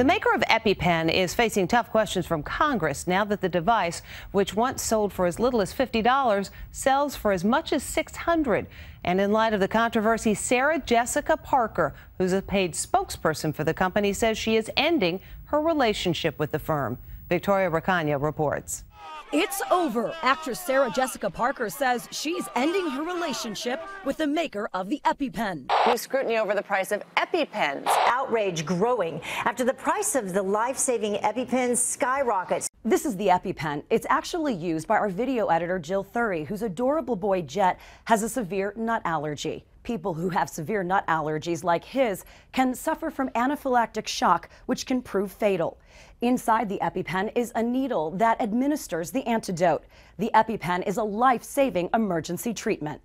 The maker of EpiPen is facing tough questions from Congress now that the device, which once sold for as little as $50, sells for as much as $600. And in light of the controversy, Sarah Jessica Parker, who's a paid spokesperson for the company, says she is ending her relationship with the firm. Victoria Recaño reports. It's over. Actress Sarah Jessica Parker says she's ending her relationship with the maker of the EpiPen. New scrutiny over the price of EpiPens. Outrage growing after the price of the life-saving EpiPens skyrockets. This is the EpiPen. It's actually used by our video editor, Jill Thury, whose adorable boy, Jet, has a severe nut allergy. People who have severe nut allergies like his can suffer from anaphylactic shock, which can prove fatal. Inside the EpiPen is a needle that administers the antidote. The EpiPen is a life-saving emergency treatment.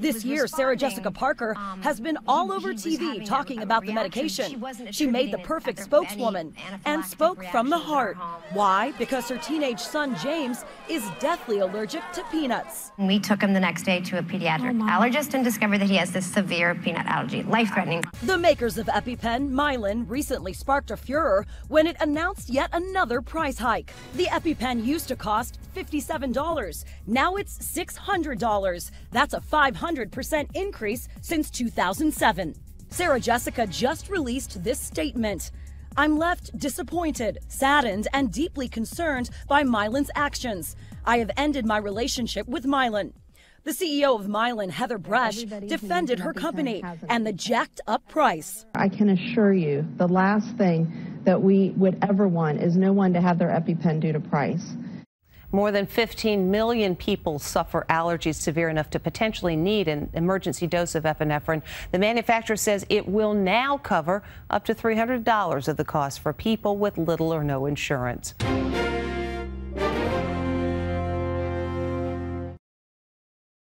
This year, Sarah Jessica Parker um, has been all over TV talking about the medication. She, she made the perfect spokeswoman and spoke from the heart. Why? Because her teenage son, James, is deathly allergic to peanuts. We took him the next day to a pediatric oh, allergist and discovered that he has this severe peanut allergy, life-threatening. The makers of EpiPen, Mylan, recently sparked a furor when it announced yet another price hike. The EpiPen used to cost $57. Now it's $600. That's a 500% increase since 2007. Sarah Jessica just released this statement. I'm left disappointed, saddened, and deeply concerned by Mylan's actions. I have ended my relationship with Mylan. The CEO of Mylan, Heather Bresch, defended her company and the jacked up price. I can assure you the last thing that we would ever want is no one to have their EpiPen due to price. More than 15 million people suffer allergies severe enough to potentially need an emergency dose of epinephrine. The manufacturer says it will now cover up to $300 of the cost for people with little or no insurance.